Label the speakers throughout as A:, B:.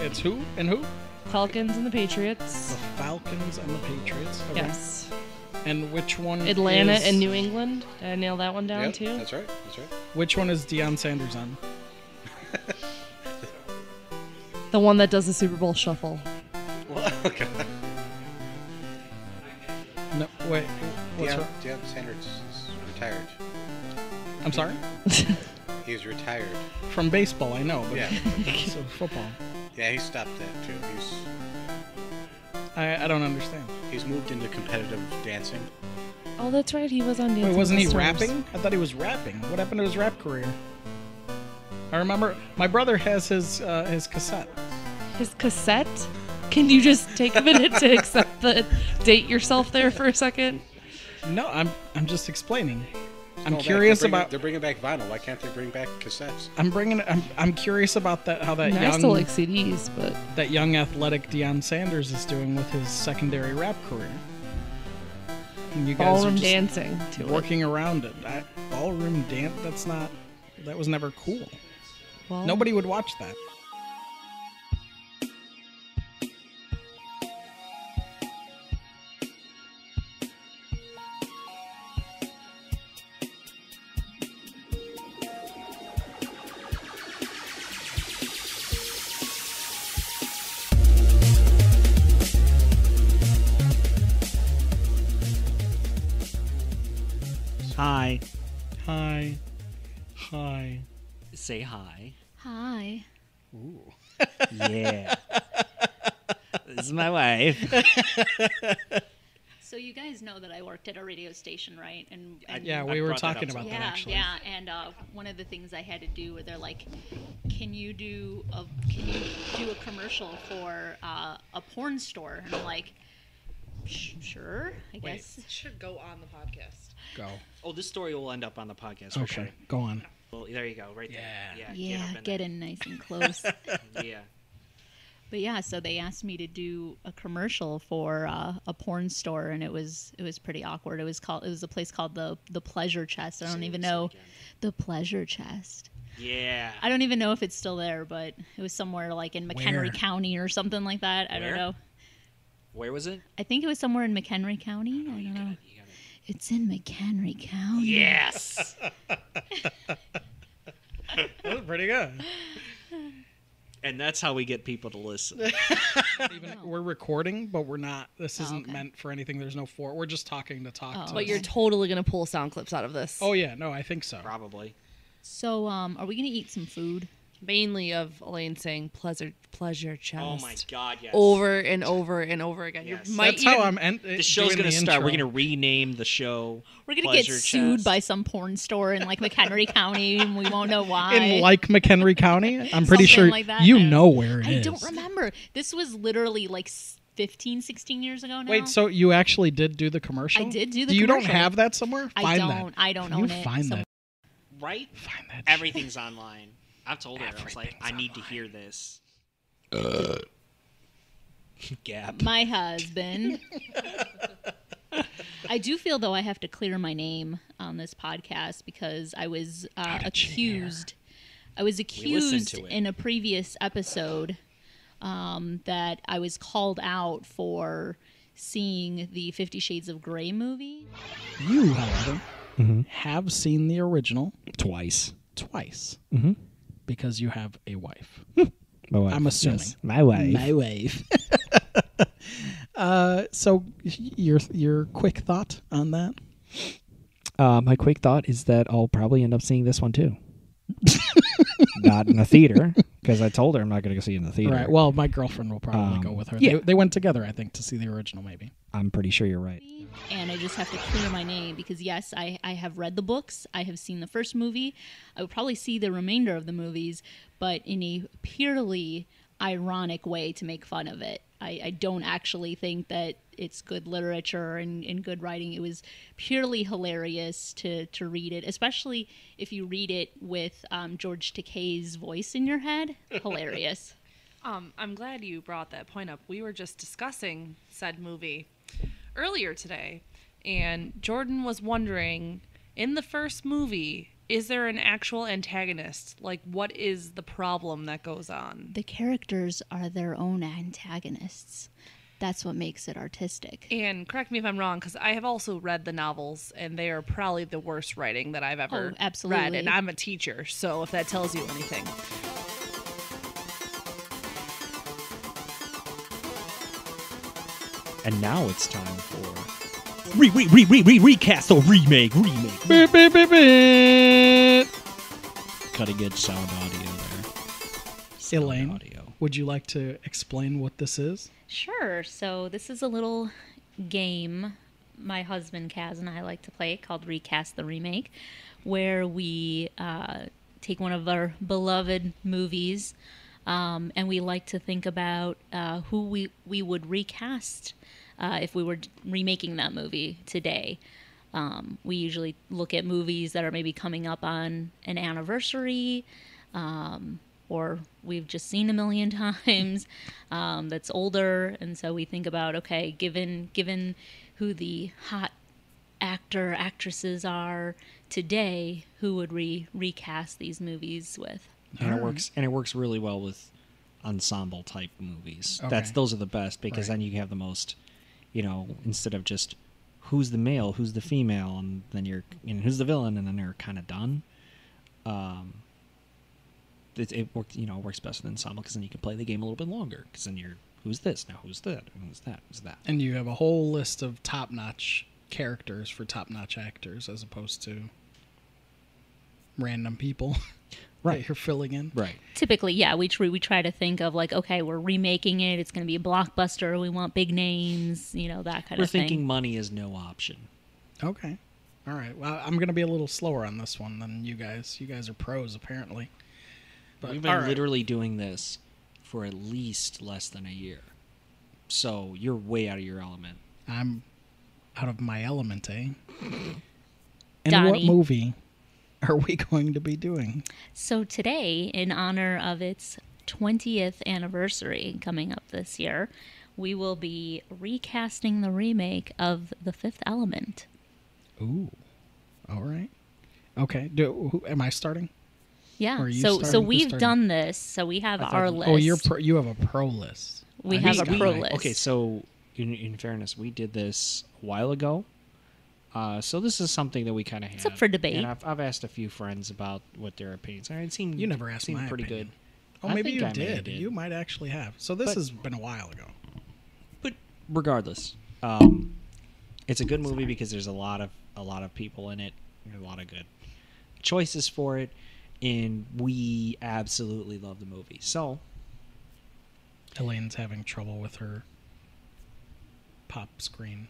A: it's who and who?
B: Falcons and the Patriots.
A: The Falcons and the Patriots. Okay.
B: Yes.
A: And which one?
B: Atlanta
A: is,
B: and New England. Did I nail that one down
C: Yep,
B: too?
C: That's right. That's right.
A: Which one is Deion Sanders on?
B: The one that does the Super Bowl shuffle.
C: Well, okay.
A: No, wait. What's
C: Deion,
A: wrong?
C: Deion Sanders is retired.
A: I'm sorry.
C: He's retired.
A: From baseball, I know, but
C: Yeah.
A: so football.
C: Yeah, he stopped that too. He's
A: I, I don't understand.
C: he's moved into competitive dancing.
B: Oh, that's right. He was on Dancing
A: Wait, wasn't he
B: Stars.
A: rapping? I thought he was rapping. What happened to his rap career? I remember my brother has his uh, his cassette.
B: His cassette. Can you just take a minute to accept the date yourself there for a second?
A: No, I'm I'm just explaining. I'm
C: Go
A: curious
C: They're bringing-
A: about.
C: They're bringing back vinyl. Why can't they bring back cassettes?
A: I'm bringing. I'm I'm curious about that. How that
B: I mean, I still like CDs, but
A: that young athletic Deion Sanders is doing with his secondary rap career. And you guys are
B: ballroom
A: just
B: dancing to it.
A: working around it. I, ballroom dance. That's not. That was never cool.
B: Well,
A: Nobody would watch that.
D: Say hi.
E: Hi. Ooh.
D: Yeah. this is my wife.
E: So you guys know that I worked at a radio station, right? And, and
A: Yeah,
D: I
A: we were
D: brought that up
A: talking about
D: me.
A: that
E: yeah,
A: actually.
E: yeah. And uh, one of the things I had to do, where they're like, "Can you do a Can you do a commercial for uh, a porn store?" And I'm like, "Sh- "Sure, I guess."
B: It should go on the podcast.
A: Go.
D: Oh, this story will end up on the podcast. for
A: Okay.
D: sure.
A: Go on.
D: Well, there you go, right
A: Yeah.
D: there. Yeah.
E: Yeah,
D: up in
E: get in nice and close.
D: Yeah.
E: But yeah, so they asked me to do a commercial for uh, a porn store, and it was it was pretty awkward. It was called it was a place called the the Pleasure Chest. I don't
D: Say-
E: even
D: say it
E: know
D: again.
E: the Pleasure Chest.
D: Yeah.
E: I don't even know if it's still there, but it was somewhere like in McHenry
A: Where?
E: County or something like that. I
D: Where?
E: don't know.
D: Where was it?
E: I think it was somewhere in McHenry County. I don't
D: got
E: know.
D: it, you got it.
E: It's in McHenry County.
D: Yes.
A: That was pretty good.
D: and that's how we get people to listen.
A: Even we're recording, but we're not. This
E: Oh,
A: isn't
E: okay.
A: meant for anything. There's no for. We're just talking to talk.
E: Oh.
A: to
B: But you're totally gonna pull sound clips out of this.
A: oh yeah, no, I think so.
D: Probably.
E: So, um, are we gonna eat some food?
B: Mainly of Elaine saying pleasure, pleasure chest.
D: Oh my God. Yes.
B: Over and over and over again.
D: Yes.
B: You might
A: That's how I'm. En-
D: The show's gonna start. We're gonna rename the show.
E: We're gonna
D: Pleasure
E: get sued
D: Chest.
E: by some porn store in like McHenry County, and we won't know why.
A: in like McHenry County. I'm pretty sure
E: like that.
A: you know where it
E: I
A: is.
E: don't remember. This was literally like s- 15, 16 years ago now.
A: Wait, so you actually did do the commercial?
E: I did do the
A: You don't have that somewhere?
E: I don't.
A: that.
E: I don't
A: Can
E: own
A: you
E: it.
A: Find
E: Some-
A: that.
D: Right.
A: Find that.
D: Everything's online. I've told her. I was like, I
A: Everything's
D: need to hear this. Gap.
E: my husband. I do feel though I have to clear my name on this podcast because I was uh, accused. I was accused in a previous episode um, that I was called out for seeing the Fifty Shades of Grey movie.
A: You, however,
D: Mm-hmm.
A: have seen the original
D: Twice.
A: twice
D: Mm-hmm.
A: Because you have a wife.
D: My wife.
A: I'm assuming.
D: Yes. My wife.
A: My wife. uh, so your your quick thought on that?
F: Uh, my quick thought is that I'll probably end up seeing this one too. not in the theater because I told her I'm not going to go see it in the theater.
A: Right. Well, my girlfriend will probably
F: Um,
A: go with her.
F: yeah.
A: They, they went together, I think, to see the original. Maybe.
F: I'm pretty sure you're right.
E: and I just have to clear my name because yes, I, I have read the books, I have seen the first movie, I would probably see the remainder of the movies, but in a purely ironic way to make fun of it. I, I don't actually think that it's good literature and, and good writing. It was purely hilarious to, to read it, especially if you read it with um, George Takei's voice in your head. Hilarious.
B: Um, I'm glad you brought that point up. We were just discussing said movie earlier today, and Jordan was wondering in the first movie is there an actual antagonist? Like, what is the problem that goes on?
E: The characters are their own antagonists. That's what makes it artistic.
B: And correct me if I'm wrong, because I have also read the novels, and they are probably the worst writing that I've ever
E: Oh,
B: read.
E: absolutely.
B: And I'm a teacher, so if that tells you anything.
F: And now it's time for re re re re re recast or remake remake.
A: Beep, beep, beep, beep.
F: Cutting edge sound audio there. Sound
A: Elaine,
F: audio.
A: would you like to explain what this is?
E: Sure. So this is a little game my husband Caz and I like to play called Recast the Remake, where we uh, take one of our beloved movies um, and we like to think about uh, who we, we would recast uh, if we were remaking that movie today. Um, we usually look at movies that are maybe coming up on an anniversary um, or we've just seen a million times um, that's older and so we think about okay given given who the hot actor actresses are today who would we recast these movies with
F: and it works and it works really well with ensemble type movies. That's those are the best because
A: Right.
F: then you have the most, you know, instead of just who's the male, who's the female, and then you're you know who's the villain, and then they're kind of done. Um, it, it works you know works best in ensemble because then you can play the game a little bit longer because then you're who's this? Now who's that? Who's that? Who's that?
A: And you have a whole list of top notch characters for top notch actors as opposed to random people
F: Right.
A: that you're filling in.
F: right
E: typically yeah we, tr- we try to think of like okay we're remaking it it's going to be a blockbuster we want big names you know that kind
F: we're
E: of thing We're
F: thinking money is no option
A: Okay. All right. Well, I'm going to be a little slower on this one than you guys. You guys are pros, apparently. But,
F: We've been
A: all right.
F: literally doing this for at least less than a year. So you're way out of your element.
A: I'm out of my element, eh? And what movie are we going to be doing?
E: So today, in honor of its 20th anniversary coming up this year, we will be recasting the remake of The Fifth Element.
A: Ooh. All right. Okay. Do who, am I starting?
E: Yeah.
A: Or are you
E: So
A: starting?
E: so we've done this. So we have
F: thought-
E: our list.
A: Oh, you're pro, you have a pro list.
E: we
A: I
E: have a pro list.
F: Okay, so in, in fairness, we did this a while ago. Uh, so this is something that we kind of had.
E: It's up for debate.
F: And I've, I've asked a few friends about what their opinions are. It seemed
A: You never asked
F: seemed
A: my
F: pretty
A: opinion.
F: good.
A: Oh,
F: I
A: maybe you
F: I
A: did.
F: did.
A: You might actually have. So this
F: But-
A: has been a while ago.
F: But regardless, um, it's a good movie because there's a lot of a lot of people in it. A lot of good choices for it, and we absolutely love the movie. So
A: Elaine's having trouble with her pop screen.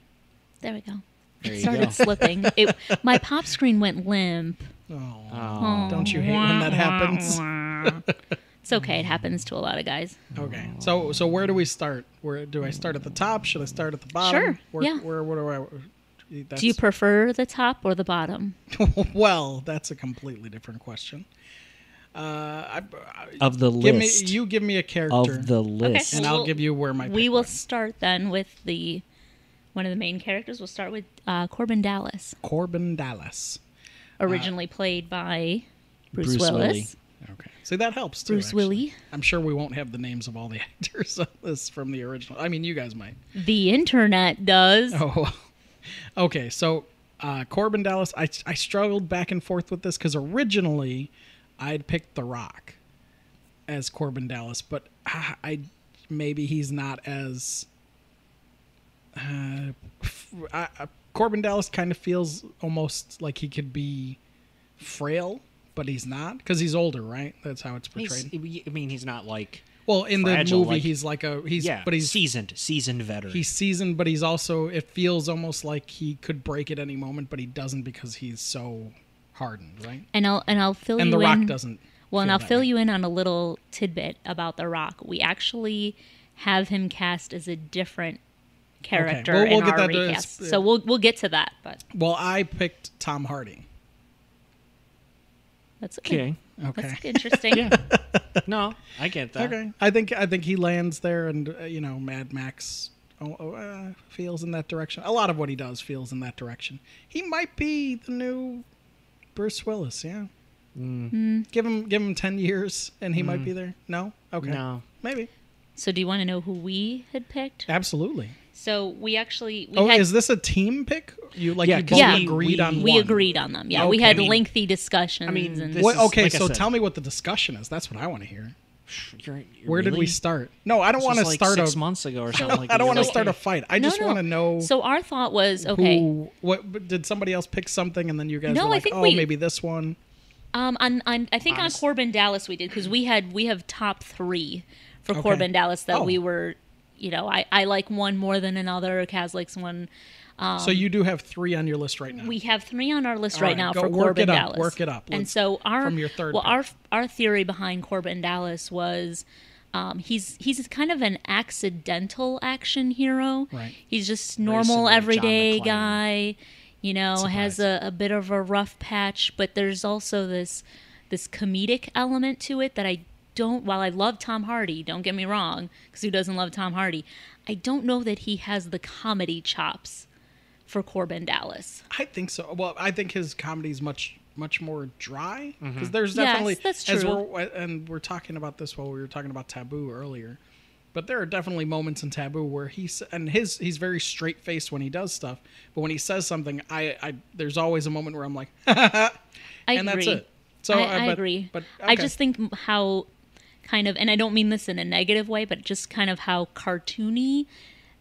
E: There we go.
F: There
E: it
F: you
E: started
F: go.
E: slipping. It, my pop screen went limp.
A: Oh.
F: Oh.
A: Don't you hate when that happens?
E: It's okay. It happens to a lot of guys.
A: Okay. So so where do we start? Where do I start at the top? Should I start at the bottom?
E: Sure,
A: Where,
E: yeah.
A: Where what do I? That's,
E: Do you prefer the top or the bottom?
A: well, that's a completely different question. Uh, I, I,
F: of the
A: give me
F: list
A: you give me a character,
F: of the list,
A: and
E: well,
A: I'll
E: we'll-
A: give you where my.
E: we will
A: went.
E: start then with the one of the main characters. We'll start with uh, Korben Dallas,
A: Korben Dallas.
E: originally played by Bruce,
F: Bruce
E: Willis.
F: Willie.
A: Okay. See that helps too.
E: Bruce
A: actually.
E: Willie.
A: I'm sure we won't have the names of all the actors on this from the original. I mean, you guys might.
E: The internet does.
A: Oh, okay. So uh, Korben Dallas, I I struggled back and forth with this because originally I'd picked The Rock as Korben Dallas, but ah, I maybe he's not as. Uh, f- I, I- Korben Dallas kind of feels almost like he could be frail, but he's not because he's older, right? That's how it's
F: He's-
A: portrayed.
F: I mean, he's not like
A: well, in the movie,
F: like-
A: he's like a he's
F: yeah,
A: but he's
F: seasoned, seasoned veteran.
A: he's seasoned, but he's also it feels almost like he could break at any moment, but he doesn't because he's so hardened, right?
E: And I'll and I'll fill
A: And
E: you
A: The Rock doesn't.
E: Well, and I'll fill
A: way.
E: you in on a little tidbit about The Rock. We actually have him cast as a different character
A: We'll- we'll
E: in
A: get
E: our
A: that to-
E: recast. So we'll we'll get to that, but
A: Well, I picked Tom Hardy.
E: that's
F: okay.
A: Okay.
E: That's interesting.
F: Yeah. no, I get that.
A: Okay. I think I think he lands there, and uh, you know, Mad Max oh, oh, uh, feels in that direction. A lot of what he does feels in that direction. He might be the new Bruce Willis, yeah.
F: Mm,
A: Give him give him ten years and he might be there. No? Okay.
F: No.
A: Maybe.
E: So do you want to know who we had picked?
A: Absolutely.
E: So we actually we
A: oh,
E: had
A: is this a team pick? You like
F: Yeah,
A: you
F: 'cause
A: both
E: Yeah.
A: agreed
F: we-
A: on
E: we
A: one.
E: agreed on them. Yeah, we had
A: I mean-
E: lengthy discussions.
F: I mean,
E: and
F: this
A: What,
F: is-
A: okay,
F: like
A: so
F: said-
A: tell me what the discussion is. That's what I want to hear.
F: You're-
A: Where did we start? No, I don't want to
F: like
A: start
F: six
A: a.
F: months ago or something. like
A: I don't want to start a fight. I
E: No,
A: just
E: no.
A: want to know.
E: so our thought was okay.
A: Who, what did somebody else pick something and then you guys
E: No,
A: were
E: I think
A: oh,
E: we-
A: maybe this one.
E: Um, on, on I think
F: Honest-
E: on Korben Dallas we did because we had we have top three for
A: Okay.
E: Korben Dallas that
A: Oh.
E: we were, you know, I I like one more than another. Caz likes one.
A: so you do have three on your list right now.
E: Um, We have three on our list
A: All
E: right, now for
A: work
E: Korben
A: it up,
E: Dallas.
A: work it up.
E: And
A: Let's-
E: so our
A: from your third
E: well
A: pick.
E: our our theory behind Korben Dallas was. Um, he's he's kind of an accidental action hero.
A: Right.
E: He's just normal everyday guy. You know, has a, a bit of a rough patch, but there's also this this comedic element to it that I don't. While I love Tom Hardy, don't get me wrong, because who doesn't love Tom Hardy? I don't know that he has the comedy chops for Korben Dallas.
A: I think so. Well, I think his comedy is much much more dry because
F: Mm-hmm.
A: there's
E: Yes,
A: definitely
E: that's
A: as
E: true.
A: we're and we're talking about this while we were talking about Taboo earlier. But there are definitely moments in Taboo where he's and his he's very straight faced when he does stuff, but when he says something, I, I there's always a moment where I'm like,
E: I
A: and
E: agree.
A: that's it. So
E: I,
A: uh,
E: I
A: but-
E: agree.
A: But
E: I just think how kind of, and I don't mean this in a negative way, but just kind of how cartoony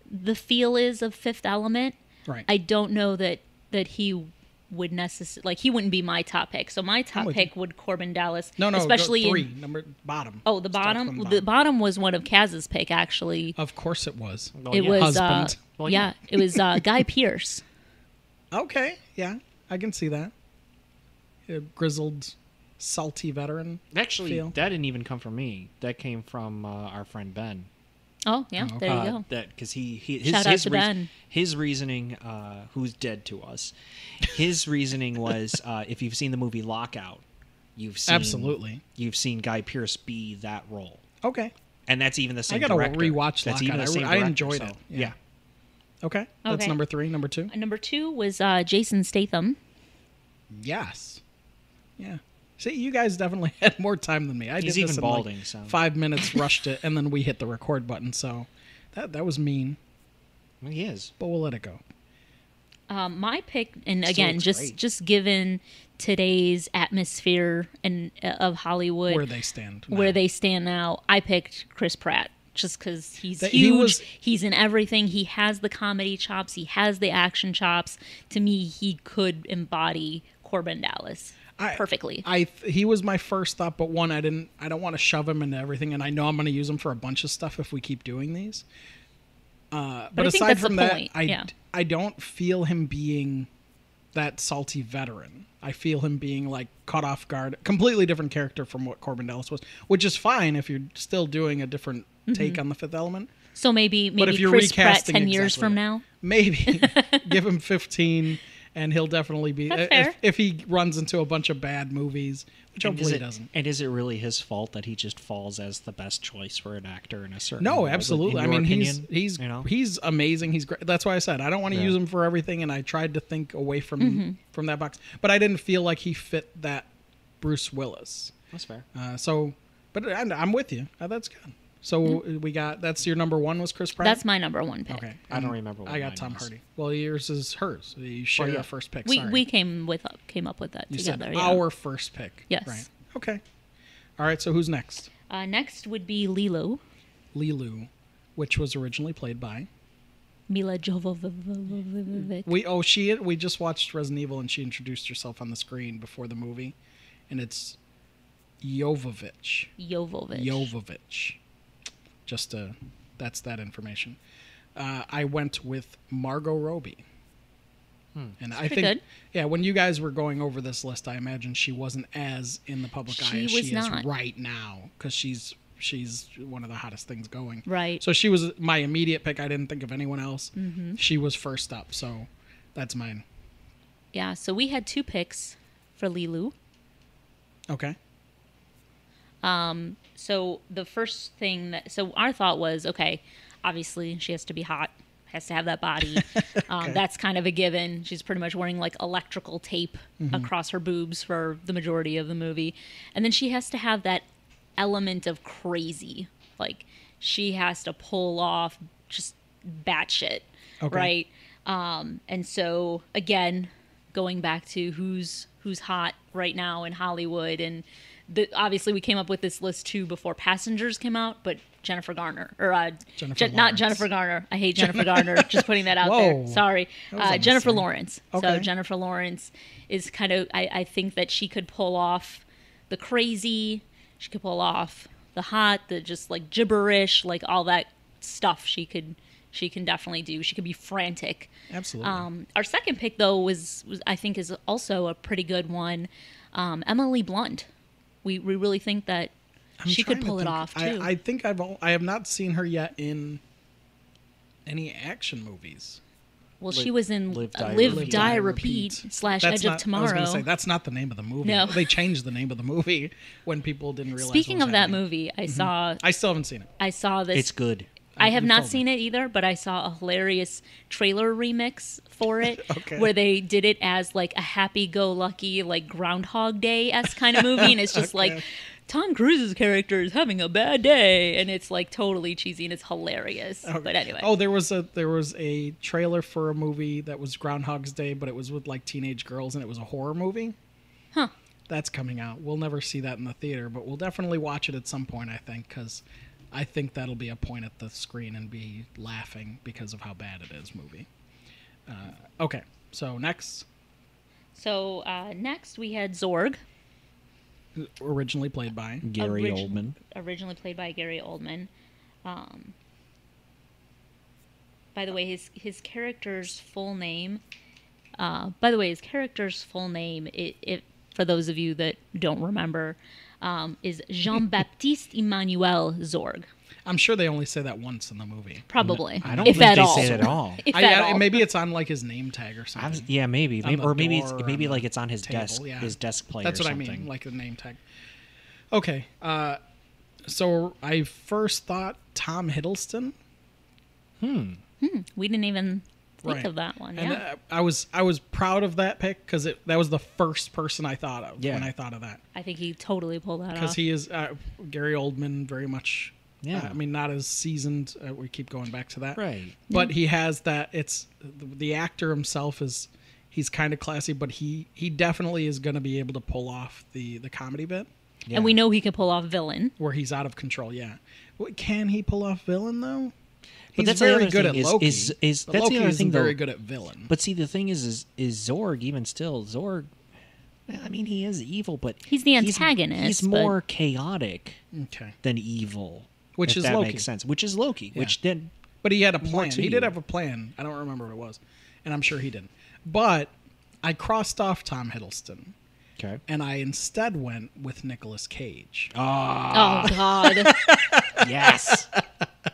E: the feel is of Fifth Element.
A: right.
E: I don't know that that he would necessarily like he wouldn't be my top pick. So my top
A: with
E: pick would Korben Dallas.
A: no, no, go
E: especially in-
A: number bottom.
E: oh the
A: Start
E: bottom. The bottom was one of Caz's pick actually.
A: Of course it was.
F: Well,
E: it
F: yeah.
E: was uh,
F: Well,
E: yeah,
F: yeah.
E: it was uh, Guy Pearce.
A: Okay, yeah, I can see that. A grizzled, salty veteran.
F: Actually,
A: feel.
F: that didn't even come from me. That came from uh, our friend Ben.
E: Oh yeah,
A: Oh,
E: there you
F: Uh,
E: go.
F: That because he, he his,
E: Shout out
F: his,
E: to
F: reas-
E: Ben.
F: his reasoning, uh, who's dead to us, his reasoning was uh, if you've seen the movie Lockout, you've seen
A: Absolutely.
F: you've seen Guy Pearce be that role,
A: Okay,
F: and that's even the same.
A: I gotta
F: director.
A: rewatch
F: That's
A: Lockout.
F: even the
A: I
F: same
A: re- I
F: director,
A: enjoyed
F: so,
A: it. Yeah.
F: Yeah.
A: okay, that's
E: Okay.
A: number three. Number two.
E: And number two was uh, Jason Statham.
A: Yes. Yeah. See, you guys definitely had more time than me. I
F: He's
A: did this
F: even
A: in, like,
F: balding, so-
A: five minutes, rushed it, and then we hit the record button. So that that was mean,
F: Well, he is.
A: but we'll let it go.
E: Um, my pick, and
F: Still
E: again, just
F: great.
E: just given today's atmosphere and uh, of Hollywood,
A: Where they stand. now.
E: where they stand now, I picked Chris Pratt just because he's
A: That- he
E: huge.
A: was-
E: he's in everything. He has the comedy chops. He has the action chops. To me, he could embody Korben Dallas
A: I-
E: perfectly.
A: I he was my first thought, but one I didn't. I don't want to shove him into everything, and I know I'm going to use him for a bunch of stuff if we keep doing these. Uh, but,
E: But
A: aside from that,
E: point,
A: I
E: yeah.
A: I don't feel him being that salty veteran. I feel him being like caught off guard, completely different character from what Korben Dallas was, which is fine if you're still doing a different take on the Fifth Element.
E: so maybe maybe
A: if you're
E: Chris Pratt ten years
A: exactly
E: from now.
A: Maybe give him 15, and he'll definitely be
E: That's
A: if,
E: fair.
A: if he runs into a bunch of bad movies, which
F: And is,
A: hopefully
F: it,
A: he doesn't.
F: and is it really his fault that he just falls as the best choice for an actor in a certain?
A: No,
F: role? In
A: absolutely. I
F: your
A: mean, he's
F: opinion,
A: he's
F: you know?
A: he's amazing. He's great. That's why I said I don't want to
F: Yeah.
A: use him for everything, and I tried to think away from
E: Mm-hmm.
A: from that box, but I didn't feel like he fit that Bruce Willis.
F: That's fair.
A: Uh, so, but I, I'm with you. Uh, that's good. So we got that's your number one was Chris Pratt.
E: Mm-hmm. That's my number one pick.
A: okay.
F: I don't remember what
A: I got
F: mine
A: Tom
F: was.
A: Hardy. Well, yours is hers. You share
F: yeah.
A: your first pick.
E: We
A: Sorry.
E: we came with came up with that
A: you
E: together.
A: said
E: yeah.
A: our first pick.
E: Yes.
A: Right. Okay. All right. So who's next?
E: Uh, next would be Lilo,
A: Leeloo, which was originally played by.
E: Milla Jovovich.
A: We oh she we just watched Resident Evil and she introduced herself on the screen before the movie, and it's Jovovich.
E: Jovovich.
A: Jovovich. Just uh, that's that information. Uh, I went with Margot Robbie. And I think,
E: good.
A: yeah, when you guys were going over this list, I imagine she wasn't as in the public eye as she
E: not.
A: is right now because she's she's one of the hottest things going.
E: Right.
A: So she was my immediate pick. I didn't think of anyone else.
E: Mm-hmm.
A: She was first up, so that's mine.
E: Yeah, so we had two picks for Leeloo.
A: Okay.
E: So the first thing that so our thought was okay, obviously she has to be hot has to have that body. Um, That's kind of a given. She's pretty much wearing like electrical tape across her boobs for the majority of the movie, and then she has to have that element of crazy. Like she has to pull off just batshit,
A: Okay.
E: right? Um, and so again, going back to who's who's hot right now in Hollywood, and the, obviously we came up with this list too before Passengers came out, but Jennifer Garner or uh,
A: Jennifer
E: Je- not Jennifer Garner. I hate Jennifer Garner. Just putting that out
A: Whoa.
E: there. Sorry, uh, Jennifer. Lawrence.
A: Okay.
E: So Jennifer Lawrence is kind of. I, I think that she could pull off the crazy. She could pull off the hot, the just like gibberish, like all that stuff. She could. She can definitely do. She could be frantic.
A: Absolutely.
E: Um, our second pick, though, was, was I think is also a pretty good one. Um, Emily Blunt. We we really think that
A: I'm
E: she could
A: trying to
E: pull it off
A: I,
E: too.
A: I think I've all, I have not seen her yet in any action movies.
E: well, she was in
F: Live,
E: uh,
F: Die,
E: Live,
F: Repeat.
E: Die, Repeat, slash
A: That's
E: Edge
A: not,
E: of Tomorrow.
A: I was gonna say that's not the name of the movie.
E: No.
A: they changed the name of the movie when people didn't realize.
E: Speaking
A: what
E: of
A: was
E: that movie, I saw
A: I still haven't seen it.
E: I saw this.
F: It's good.
E: I have not
A: told me.
E: seen it either, but I saw a hilarious trailer remix for it
A: Okay.
E: where they did it as like a happy-go-lucky, like Groundhog Day s kind of movie, and it's just like Tom Cruise's character is having a bad day, and it's like totally cheesy and it's hilarious. But anyway,
A: Oh, there was a there was a trailer for a movie that was Groundhog's Day, but it was with like teenage girls, and it was a horror movie.
E: Huh.
A: That's coming out. We'll never see that in the theater, but we'll definitely watch it at some point. I think because I think that'll be a point at the screen and be laughing because of how bad it is. Movie. Uh, okay, so next,
E: so uh, next we had Zorg,
A: originally played by
F: Gary
E: Orig-
F: Oldman.
E: originally played by Gary Oldman. Um, by the way, his his character's full name. Uh, by the way, his character's full name, it, it for those of you that don't remember, um, is Jean Baptiste Emmanuel Zorg.
A: I'm sure they only say that once in the movie.
E: Probably,
F: I don't
E: if
F: think
E: at
F: they
E: all.
F: say that at all.
E: If
A: I,
E: at
A: I-
E: all.
A: maybe it's on like his name tag or something.
F: was, yeah, maybe, maybe or maybe it's maybe like it's on his
A: table,
F: desk,
A: yeah.
F: his desk plate.
A: That's
F: or
A: what I mean, like the name tag. Okay, uh, so I first thought Tom Hiddleston. Hmm. Hmm.
E: We didn't even think
A: Right.
E: of that one.
A: And
E: Yeah,
A: uh, I was I was proud of that pick because that was the first person I thought of
F: Yeah.
A: when I thought of that
E: I think he totally pulled that off because
A: he is uh, Gary Oldman very much.
F: Yeah.
A: uh, I mean not as seasoned. Uh, we keep going back to that,
F: Right.
A: But he has that. It's the, the actor himself is he's kind of classy, but he he definitely is going to be able to pull off the the comedy bit
F: Yeah.
E: And we know he can pull off villain.
A: where he's out of control. Yeah, can he pull off villain though?
F: But
A: He's
F: that's the
A: very
F: other
A: good
F: thing
A: at
F: is-
A: Loki.
F: is- is-
A: but
F: that's the other thing, though.
A: very good at villain.
F: But see, the thing is, is is Zorg even still Zorg? I mean, he is evil, but
E: He's the antagonist,
F: He's,
E: but-
F: more chaotic
A: okay,
F: than evil,
A: Which
F: if
A: is
F: that
A: Loki.
F: makes sense. Which is Loki. Which did
A: but he had a plan.
F: to
A: He did have a plan. I don't remember what it was, and I'm sure he didn't. But I crossed off Tom Hiddleston,
F: okay.
A: and I instead went with Nicolas Cage.
F: Ah.
E: Oh God!
F: yes.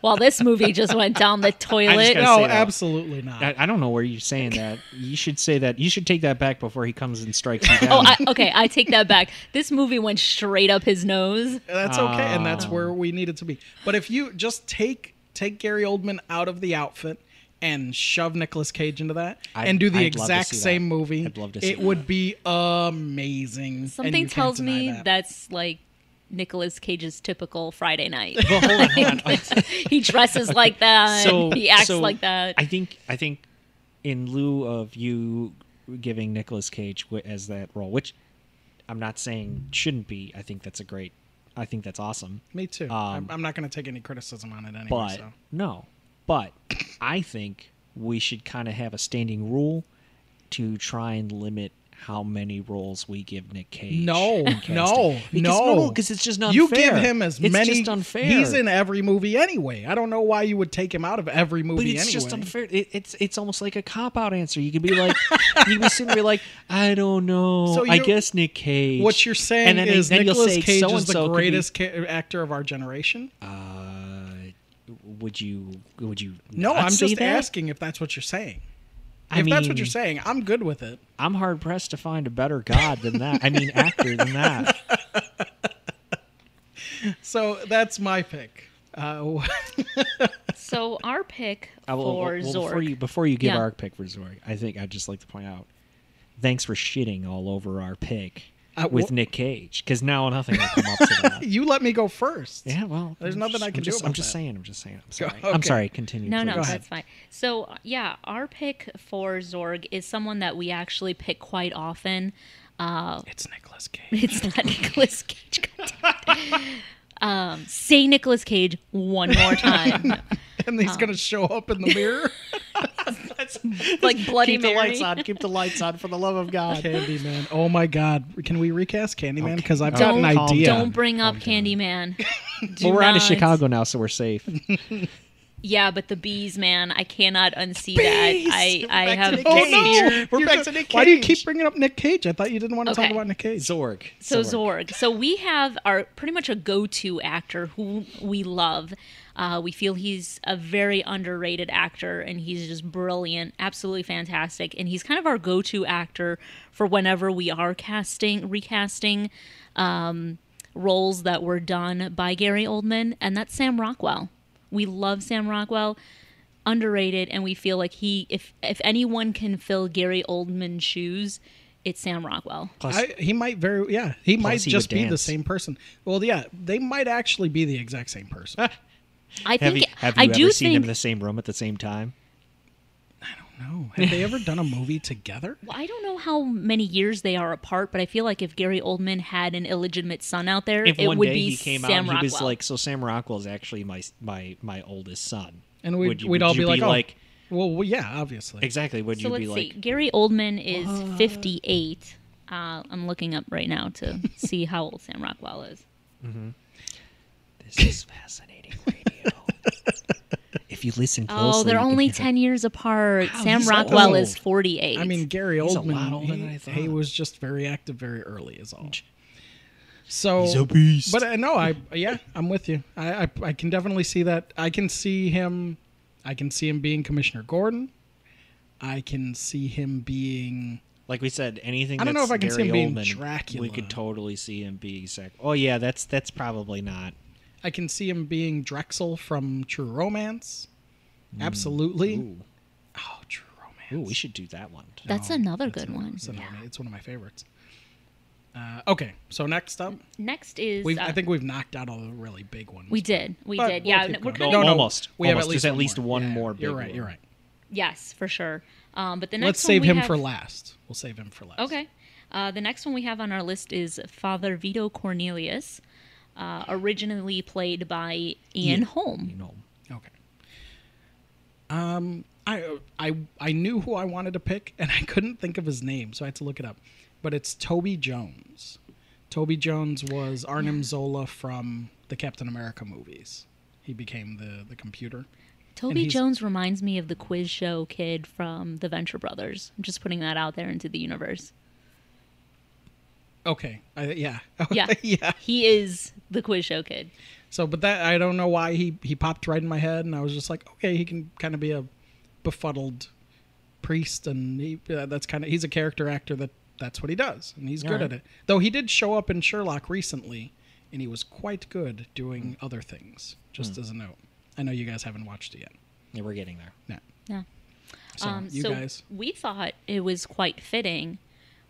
E: Well, this movie just went down the toilet.
F: gotta
A: no,
F: that.
A: absolutely not.
F: I, I don't know where you're saying that. You should say that. You should take that back before he comes and strikes you oh, down.
E: Oh, I, okay. I take that back. This movie went straight up his nose.
A: That's okay, and that's
F: Oh.
A: where ah. we needed to be. But if you just take take Gary Oldman out of the outfit and shove Nicolas Cage into that
F: I'd-
A: and do the
F: I'd
A: exact
F: see that.
A: same movie,
F: I'd love to see
A: it
F: that.
A: would be amazing. and
E: Something
A: you can't
E: tells
A: deny
E: me
A: that.
E: that's like Nicolas Cage's typical Friday night.
F: But hold on, hold on.
E: he dresses like that.
F: so
E: he acts
F: so
E: like that.
F: I think I think in lieu of you giving Nicolas Cage wi- as that role, which I'm not saying shouldn't be, I think that's a great. I think that's awesome.
A: Me too.
F: Um,
A: I'm, I'm not going to take any criticism on it anyway.
F: But
A: so.
F: no, but I think we should kind of have a standing rule to try and limit how many roles we give Nick Cage.
A: No, no,
F: Because,
A: no,
F: because it's just not
A: You
F: fair.
A: give him as
F: it's
A: many.
F: Just unfair.
A: He's in every movie anyway. I don't know why you would take him out of every movie
F: But it's
A: anyway.
F: just unfair. It, it's it's almost like a cop out answer. You could be like, you could be sitting there like, I don't know.
A: So
F: I guess Nick Cage.
A: What you're saying
F: And then-
A: is
F: then
A: Nicolas
F: say
A: Cage is the
F: could be-
A: greatest ca- actor of our generation?
F: Uh, would you? Would you?
A: No, I'm just
F: that?
A: asking if that's what you're saying.
F: I
A: if that's what you're saying, I'm good with it.
F: I'm hard pressed to find a better god than that. I mean, actor than that.
A: So that's my pick. Uh,
E: So our pick
F: I will-
E: for
F: well,
E: Zorg.
F: before you before you give
E: Yeah.
F: our pick for Zorg, I think I'd just like to point out, thanks for shitting all over our pick
A: Uh,
F: with
A: wh-
F: Nick Cage, because now nothing will come up to that.
A: You let me go first.
F: Yeah, well,
A: There's
F: I'm
A: nothing
F: just-
A: I can
F: I'm
A: do
F: just,
A: about
F: I'm just
A: that.
F: saying. I'm just saying. I'm
A: Go-
F: sorry. I'm sorry. Continue.
E: No,
F: please.
E: no,
A: Go ahead.
E: that's fine. So yeah, our pick for Zorg is someone that we actually pick quite often. Uh,
A: It's Nicolas Cage.
E: it's not Nicolas Cage. um, say Nicolas Cage one more time,
A: and he's gonna show up in the mirror.
E: That's like Bloody
F: Keep the lights on. Keep the lights on for the love of God.
A: Candyman. Oh my God! Can we recast Candyman?
F: Okay.
A: Because I've
F: Oh,
A: got an idea.
E: Don't bring up
F: Calm down.
E: Candyman. Do
F: Well, we're out of. Chicago now, so we're safe.
E: Yeah, but the bees, man, I cannot unsee that. I I
F: back to
E: have
F: Nick
A: Oh no!
F: We're
A: You're
F: back to Nick Cage.
A: Why do you keep bringing up Nick Cage? I thought you didn't want to talk about Nick Cage.
F: Zorg.
E: So Zorg. So we have our pretty much a go-to actor who we love. Uh, we feel he's a very underrated actor, and he's just brilliant, absolutely fantastic. And he's kind of our go-to actor for whenever we are casting, recasting um, roles that were done by Gary Oldman, and that's Sam Rockwell. We love Sam Rockwell, underrated, and we feel like he, if if anyone can fill Gary Oldman's shoes, it's Sam Rockwell.
F: Plus,
A: I, he might very yeah he might
F: he
A: just
F: would
A: be the same person. Well, yeah, they might actually be the exact same person.
E: I
F: have
E: think
F: you, have you
E: I
F: ever
E: do
F: seen
E: think
F: them in the same room at the same time?
A: I don't know. have they ever done a movie together?
E: Well, I don't know how many years they are apart, but I feel like if Gary Oldman had an illegitimate son out there,
F: If
E: it
F: one
E: would
F: day
E: be
F: he came
E: Sam
F: out, and
E: Rockwell.
F: he was like, "So Sam Rockwell is actually my my my oldest son,"
A: And we'd,
F: Would you-
A: we'd
F: would
A: all
F: you
A: be like, oh,
F: like,
A: well, well, yeah, obviously.
F: exactly? Would
E: so
F: you
E: let's
F: be
E: see.
F: like,
E: Gary Oldman is 58. Uh, I'm looking up right now to see how old Sam Rockwell is.
F: "This is fascinating radio"? If you listen closely,
E: Oh, they're only
F: hear-
E: 10 years apart.
F: Wow,
E: Sam Rockwell
F: old.
E: is 48.
A: I mean, Gary
F: He's a
A: Oldman,
F: lot older
A: he,
F: than I
A: he was just very active very early, is all. So,
F: He's a beast.
A: but uh, no, I yeah, I'm with you. I, I I can definitely see that. I can see him. I can see him being Commissioner Gordon. I can see him being.
F: Like we said, anything.
A: I don't know if I can see
F: Gary
A: him being
F: Oldman,
A: Dracula.
F: We could totally see him being Zac. Oh yeah, that's that's probably not.
A: I can see him being Drexl from True Romance. Absolutely.
F: Mm. Ooh,
A: Oh, True Romance.
F: ooh, we should do that one.
E: That's
A: No,
E: another
A: that's
E: good
A: a-
E: one.
A: It's, another-
E: Yeah.
A: it's one of my favorites. Uh, okay, so next up,
E: Next is.
A: we've,
E: uh,
A: I think we've knocked out all the really big ones.
E: we did. We
A: But
E: did.
A: we'll
E: Yeah.
A: keep
E: we're
A: going.
E: kind
F: No,
E: of,
A: no,
F: almost.
A: We have at
F: Almost.
A: least
F: There's at least
A: more.
F: one
A: Yeah,
F: more
A: You're right.
F: one.
A: You're right.
E: Yes, for sure. Um, but the next
A: Let's
E: one
A: save
E: we
A: him
E: have-
A: for last. We'll save him for last.
E: Okay. Uh, the next one we have on our list is Father Vito Cornelius, uh, originally played by Ian Holm.
F: You know,
A: Okay. Um, I I I knew who I wanted to pick, and I couldn't think of his name, so I had to look it up. But it's Toby Jones. Toby Jones was Arnim Zola from the Captain America movies. He became the the computer.
E: Toby Jones reminds me of the quiz show kid from the Venture Brothers. I'm just putting that out there into the universe.
A: Okay. I, yeah.
E: Yeah.
A: yeah.
E: He is the quiz show kid.
A: So, but that I don't know why he he popped right in my head, and I was just like, okay, he can kind of be a befuddled priest, and he uh, that's kind of he's a character actor that that's what he does, and he's good at it. Though he did show up in Sherlock recently, and he was quite good doing other things. Just as a note, I know you guys haven't watched it yet.
F: yeah, we're getting there.
A: Yeah.
E: Yeah.
A: So
E: um,
A: you
E: so
A: guys,
E: we thought it was quite fitting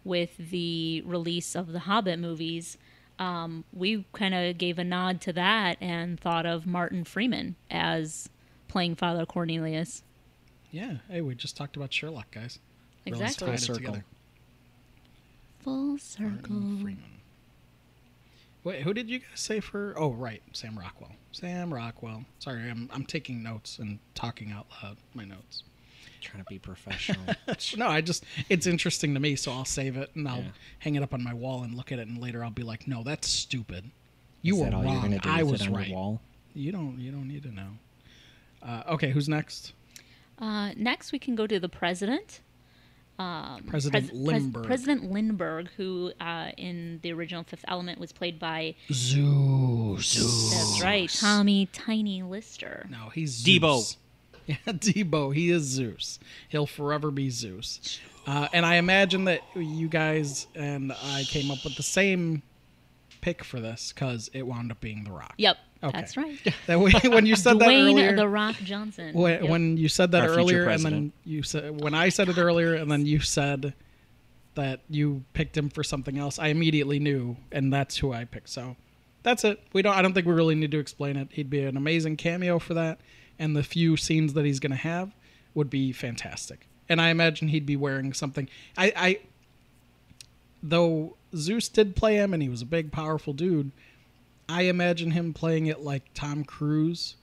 E: with the release of the Hobbit movies. Um, we kind of gave a nod to that and thought of Martin Freeman as playing Father Cornelius.
A: yeah. Hey, we just talked about Sherlock, guys. Really
E: Exactly.
A: tied it
F: Full circle.
A: together.
E: Full
A: Martin
E: circle.
A: Freeman. Wait, who did you guys say for? Oh, right, Sam Rockwell. Sam Rockwell. Sorry, I'm I'm taking notes and talking out loud. My notes.
F: Trying to be professional.
A: No, I just it's interesting to me, so I'll save it and I'll
F: Yeah.
A: hang it up on my wall and look at it, and later I'll be like, "No, that's stupid. You
F: Is
A: were
F: that all you're
A: wrong.
F: gonna do
A: I
F: with
A: was
F: it on
A: right.
F: Wall?
A: You don't you don't need to know." Uh, okay, who's next?
E: Uh, next, we can go to the president.
A: President
E: Pres- Pres-
A: Lindbergh.
E: President Lindbergh, who uh, in the original Fifth Element was played by,
A: Zeus.
E: that's right, Tommy Tiny Lister.
A: No, he's
F: Debo.
A: Zeus. Yeah, Debo. He is Zeus. He'll forever be Zeus. Uh, and I imagine that you guys and I came up with the same pick for this because it wound up being The Rock.
E: Yep.
A: Okay.
E: That's right.
A: That we, when you said that earlier,
E: the Rock Johnson.
A: when,
E: Yep.
A: when you said that
F: Our
A: earlier, and then you said when I said it earlier, and then you said that you picked him for something else, I immediately knew, and that's who I picked. So that's it. We don't. I don't think we really need to explain it. He'd be an amazing cameo for that, and the few scenes that he's going to have would be fantastic. And I imagine he'd be wearing something. I, I though Zeus did play him, and he was a big, powerful dude. I imagine him playing it like Tom Cruise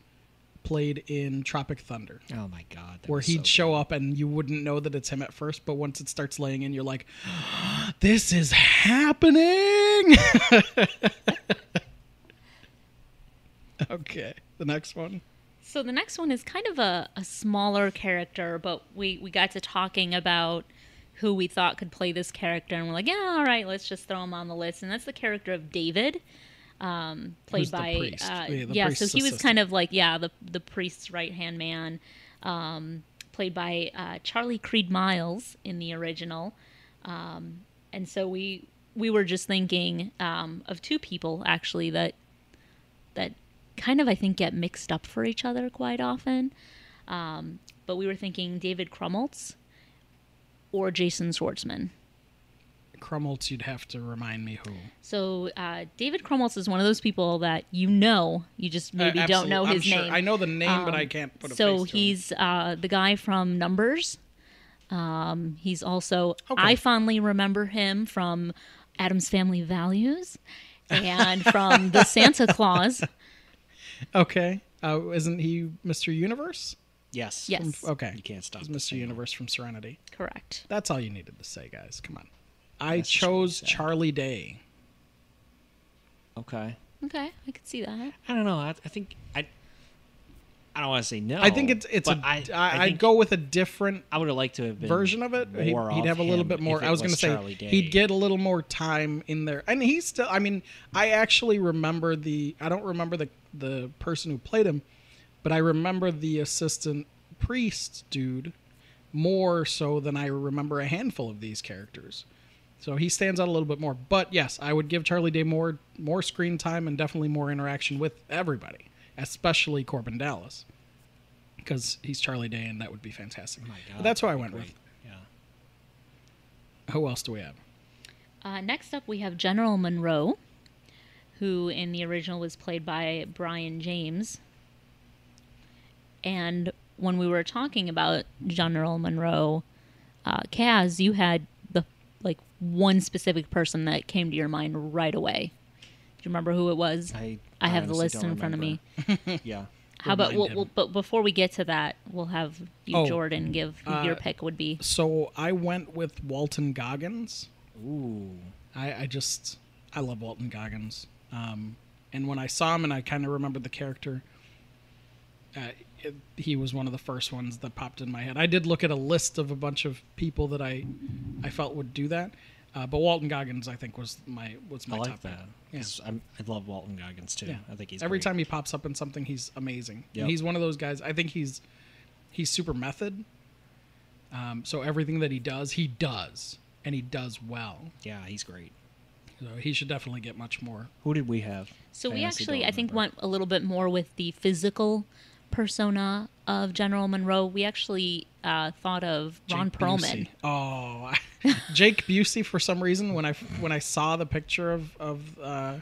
A: played in Tropic Thunder,
F: Oh my god.
A: where he'd
F: so
A: show up and you wouldn't know that it's him at first, but once it starts laying in, you're like, "This is happening." okay, the next one.
E: So the next one is kind of a, a smaller character, but we, we got to talking about who we thought could play this character, and we're like, yeah, all right, let's just throw him on the list. And that's the character of David, um, played
A: Who's
E: by uh,
A: Yeah, the
E: yeah. So he was kind of like yeah, the the priest's right hand man, um, played by uh, Charlie Creed Miles in the original. Um, and so we we were just thinking um, of two people actually that that kind of I think get mixed up for each other quite often. Um, but we were thinking David Krumholtz or Jason Schwartzman.
A: Krumholtz, you'd have to remind me who.
E: So uh, David Krumholtz is one of those people that you know, you just maybe
A: Uh,
E: don't know his
A: sure-
E: name.
A: I know the name, but I
E: Um,
A: can't put a
E: so
A: face to him.
E: he's uh, the guy from Numbers. Um, he's also
A: Okay.
E: I fondly remember him from Addams Family Values and from the Santa Claus.
A: Okay. Uh, isn't he Mr. Universe?
F: Yes.
E: Yes,
A: Okay,
F: You can't stop.
A: He's Mr.
F: thing.
A: Universe from Serenity.
E: correct.
A: That's all you needed to say, guys. Come on. I
F: That's
A: chose. Charlie Day.
F: Okay.
E: Okay, I could see that.
F: I don't know. I, I think I. I don't want to say no.
A: I think it's it's a.
F: But I,
A: I,
F: I
A: I'd go with a different
F: I would have liked to have been
A: version of it. He,
F: more
A: would have a little bit more. I was going to say
F: Day.
A: he'd get a little more time in there, and he's still. I mean, I actually remember the. I don't remember the the person who played him, but I remember the assistant priest dude more so than I remember a handful of these characters. So he stands out a little bit more. But yes, I would give Charlie Day more more screen time and definitely more interaction with everybody, especially Korben Dallas. Because he's Charlie Day, and that would be fantastic.
F: Oh my God,
A: But that's who I went
F: be
A: with.
F: Yeah.
A: Who else do we have?
E: Uh, next up, we have General Monroe, who in the original was played by Brion James. And when we were talking about General Monroe, uh, Caz, you had the like one specific person that came to your mind right away. Do you remember who it was?
F: I.
E: I have the list in front of me.
F: yeah.
E: How about we'll, we'll, but before we get to that, we'll have you,
A: Oh,
E: Jordan, give who your
A: uh,
E: pick would be.
A: So I went with Walton Goggins.
F: Ooh.
A: I, I just I love Walton Goggins. Um, and when I saw him and I kind of remembered the character, uh, it, he was one of the first ones that popped in my head. I did look at a list of a bunch of people that I I felt would do that, uh, but Walton Goggins I think was my was my
F: I
A: top
F: like that.
A: pick. Yeah.
F: I love Walton Goggins too.
A: Yeah.
F: I think he's
A: every
F: great.
A: time he pops up in something, he's amazing.
F: Yep.
A: And he's one of those guys. I think he's he's super method. Um, so everything that he does, he does, and he does well.
F: Yeah, he's great.
A: So he should definitely get much more.
F: Who did we have?
E: So
F: I
E: we actually, I think, went a little bit more with the physical persona of General Monroe. We actually uh, thought of Ron
A: Jake
E: Perlman.
A: Busey. Oh, Jake Busey. For some reason, when I when I saw the picture of of uh,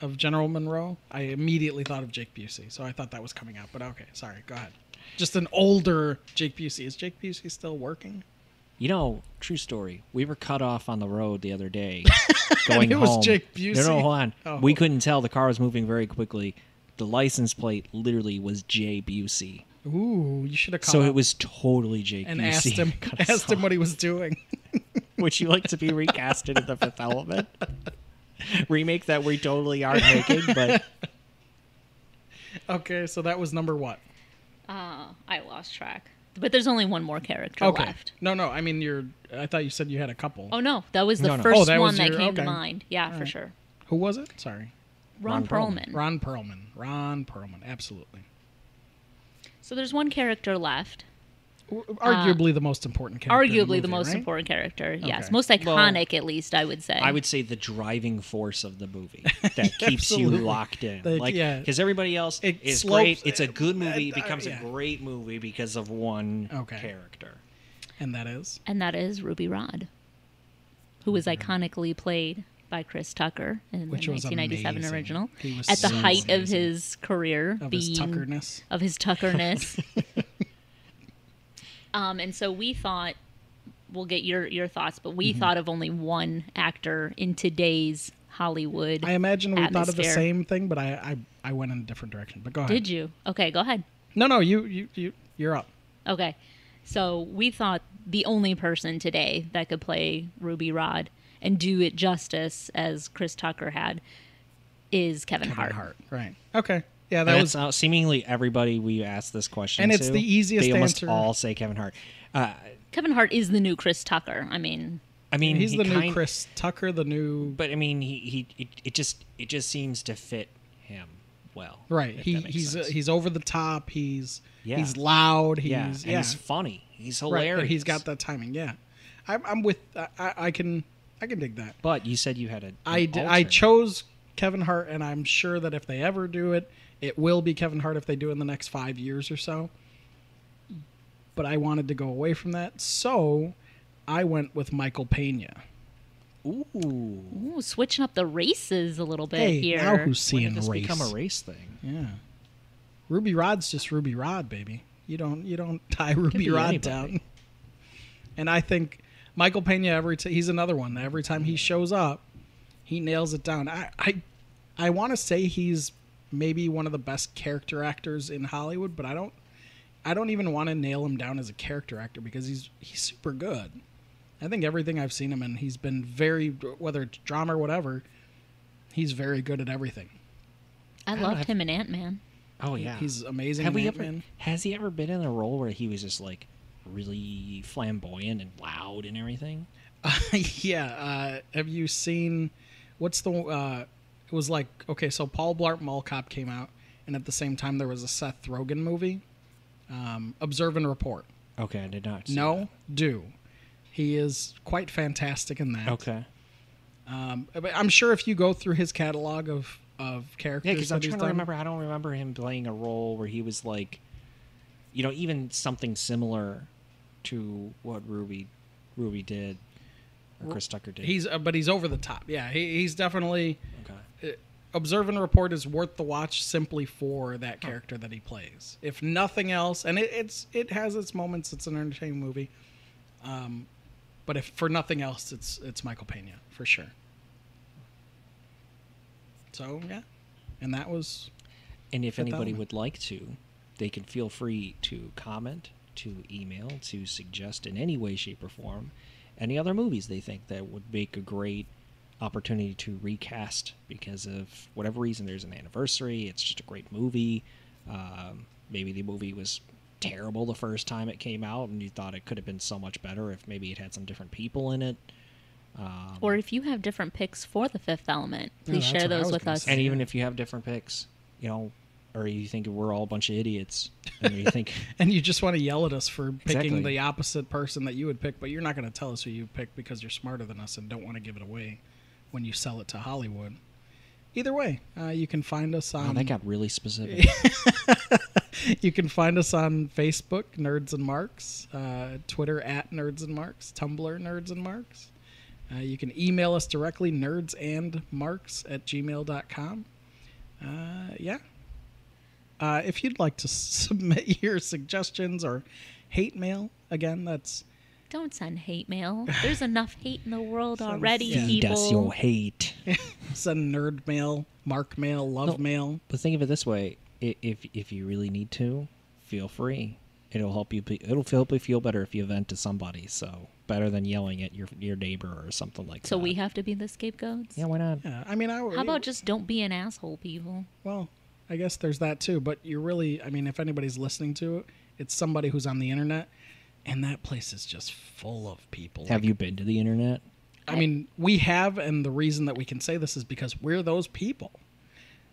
A: of General Monroe, I immediately thought of Jake Busey. So I thought that was coming out. But okay, sorry. Go ahead. Just an older Jake Busey. Is Jake Busey still working?
F: You know, true story. We were cut off on the road the other day going
A: it was. Jake Busey?
F: no, no, hold on.
A: Oh.
F: We couldn't tell. The car was moving very quickly. The license plate literally was Jay Busey.
A: Ooh, you should have called
F: So it was totally Jake
A: and
F: Busey.
A: asked him
F: Cut us
A: asked him what he was doing.
F: Would you like to be recasted in the Fifth Element? Remake that we totally are making, but
A: okay, so that was number what?
E: Uh, I lost track. But there's only one more character
A: Okay.
E: left.
A: No, no. I mean, you're. I thought you said you had a couple.
E: Oh no, that was the
F: No, no.
E: first
A: Oh, that
E: one
A: was
E: that
A: your-
E: came to mind. Yeah,
A: All
E: for
A: right.
E: sure.
A: Who was it? Sorry.
E: Ron,
F: Ron Perlman.
E: Perlman.
A: Ron Perlman. Ron Perlman. Absolutely.
E: So there's one character left.
A: Arguably the most important character. in
E: Uh, Arguably the,
A: movie,
E: most
A: right?
E: important character. Yes,
A: Okay.
E: most
F: Well,
E: iconic at least. I would say.
F: I would say the driving force of the movie that keeps you locked in.
A: The-
F: like,
A: yeah.
F: because everybody else
A: It
F: is
A: slopes-
F: great. It's a good movie. It
A: uh,
F: becomes
A: yeah.
F: a great movie because of one
A: Okay.
F: character.
A: And that is.
E: and that is Ruby Rod, who was
F: Mm-hmm.
E: iconically played by Chris Tucker in
A: Which
E: the 1997
A: amazing.
E: original.
A: He was
E: At the
A: so
E: height of his career,
A: Of
E: being
A: his Tuckerness.
E: of his Tuckerness. um, and so we thought, we'll get your your thoughts, but we
A: Mm-hmm.
E: thought of only one actor in today's Hollywood.
A: I imagine we thought of the same thing, but I, I I went in a different direction. But go ahead.
E: Did you? Okay, go ahead.
A: No, no, you you you you're up.
E: Okay. So we thought the only person today that could play Ruby Rhod and do it justice as Chris Tucker had is Kevin,
A: Kevin
E: Hart.
A: Hart. Right. Okay. Yeah, that
F: And
A: was
F: it's, uh, seemingly everybody we asked this question
A: And it's
F: to,
A: the easiest
F: they almost
A: answer.
F: all say Kevin Hart. Uh,
E: Kevin Hart is the new Chris Tucker. I mean,
F: I mean,
A: he's
F: he
A: the new Chris Tucker, the new
F: But I mean, he, he it, it just it just seems to fit him well.
A: right. He he's uh, he's over the top. He's
F: Yeah.
A: he's loud. He's
F: yeah,
A: yeah.
F: and he's funny. He's
A: right.
F: hilarious.
A: He's got that timing. Yeah, I'm, I'm with. I, I I can I can dig that.
F: But you said you had a.
A: I,
F: an
A: d- I
F: alternate.
A: chose Kevin Hart, and I'm sure that if they ever do it, it will be Kevin Hart if they do it in the next five years or so. But I wanted to go away from that, so I went with Michael Pena.
F: Ooh.
E: ooh, switching up the races a little bit
A: Hey,
E: here.
A: now who's
F: When
A: seeing
F: did this
A: race?
F: become a race thing?
A: Yeah, Ruby Rhod's just Ruby Rhod, baby. You don't you don't tie Ruby Rhod
F: anybody.
A: down. And I think Michael Pena every t- he's another one. Every time he shows up, he nails it down. I I, I want to say he's maybe one of the best character actors in Hollywood, but I don't I don't even want to nail him down as a character actor because he's he's super good. I think everything I've seen him in, he's been very whether it's drama or whatever, he's very good at everything.
E: I
F: don't
E: loved him in Ant Man.
F: Oh yeah.
A: He's amazing.
F: Have
A: in
F: we?
A: Ant-Man.
F: Has he ever been in a role where he was just like really flamboyant and loud and everything?
A: yeah. Uh, have you seen what's the? Uh, it was like okay, so Paul Blart Mall Cop came out, and at the same time there was a Seth Rogen movie, um, Observe and Report.
F: Okay, I did not.
A: No, do. He is quite fantastic in that.
F: that. Okay.
A: Um, but I'm sure if you go through his catalog of of characters,
F: Yeah, because I'm
A: that
F: trying to remember. I don't remember him playing a role where he was like, you know, even something similar to what Ruby Ruby did or Chris Tucker did.
A: He's uh, but he's over the top. Yeah, he, he's definitely.
F: okay.
A: Observe and Report is worth the watch simply for that character that he plays. If nothing else, and it, it's it has its moments. It's an entertaining movie. Um, but if for nothing else, it's it's Michael Pena for sure. So yeah, and that was
F: And if anybody would like to, they can feel free to comment, to email, to suggest in any way, shape, or form any other movies they think that would make a great opportunity to recast because of whatever reason. There's an anniversary. It's just a great movie. Um, maybe the movie was terrible the first time it came out, and you thought it could have been so much better if maybe it had some different people in it. Um,
E: Or if you have different picks for the Fifth Element, please
A: that's
E: share those with us.
A: say.
F: and even if you have different picks, you know, or you think we're all a bunch of idiots, and you think
A: and you just want to yell at us for picking
F: Exactly.
A: the opposite person that you would pick, but you're not going to tell us who you picked because you're smarter than us and don't want to give it away when you sell it to Hollywood. Either way, uh, you can find us on
F: Wow, that got really specific.
A: you can find us on Facebook, Nerds and Marks, uh, Twitter at Nerds and Marks, Tumblr, Nerds and Marks. Uh, you can email us directly, nerdsandmarks at gmail.com. Uh, yeah. Uh, if you'd like to submit your suggestions or hate mail, again, that's
E: Don't send hate mail. There's enough hate in the world
A: Send-
E: already,
A: yeah.
F: Feed
E: people.
F: us your hate.
A: send nerd mail, mark mail, love
F: No.
A: mail.
F: But think of it this way: i- if if you really need to, feel free. It'll help you. Be, it'll help you feel better if you vent to somebody. So better than yelling at your your neighbor or something like that.
E: so
F: that.
E: we have to be the scapegoats?
F: Yeah, why not?
A: Yeah, I mean, I
E: How about just don't be an asshole, people?
A: Well, I guess there's that too. But you're really, I mean, if anybody's listening to it, it's somebody who's on the internet, and that place is just full of people.
F: Have you been to the internet?
A: I mean, we have, and the reason that we can say this is because we're those people.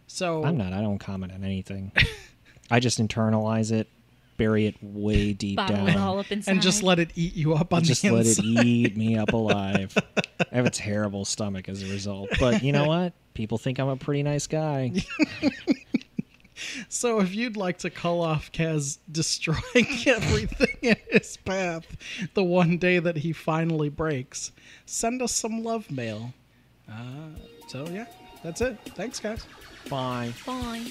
A: So
F: I'm not. I don't comment on anything. I just internalize it bury it way deep
E: Bottle
F: down
E: it all up
A: and just let it eat you up on
F: just
A: the
F: let it eat me up alive. I have a terrible stomach as a result. But you know what? People think I'm a pretty nice guy.
A: So if you'd like to call off Caz destroying everything in his path the one day that he finally breaks, send us some love mail. Uh, so yeah, that's it. Thanks, guys.
F: Bye.
E: Bye.